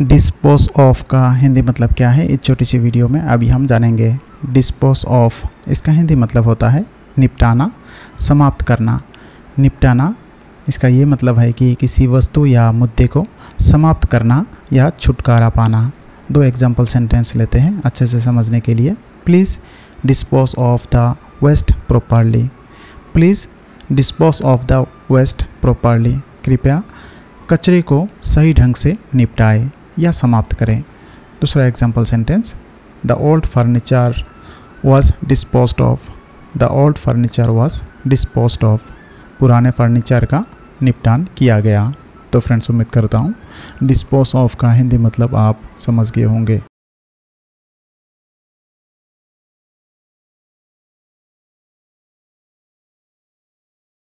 Dispose of का हिंदी मतलब क्या है? इस छोटी सी वीडियो में अभी हम जानेंगे। डिस्पोज ऑफ़ इसका हिंदी मतलब होता है निपटाना, समाप्त करना। निपटाना इसका ये मतलब है कि किसी वस्तु या मुद्दे को समाप्त करना या छुटकारा पाना। दो एग्ज़ाम्पल सेंटेंस लेते हैं अच्छे से समझने के लिए। Please dispose of the waste properly please dispose of the waste properly कृपया कचरे को सही ढंग से निपटाए। या समाप्त करें। दूसरा example sentence the old furniture was dispose of the old furniture was dispose of पुराने फर्नीचर का निपटान किया गया। तो फ्रेंड्स उम्मीद करता हूँ डिस्पोज ऑफ़ का हिंदी मतलब आप समझ गए होंगे।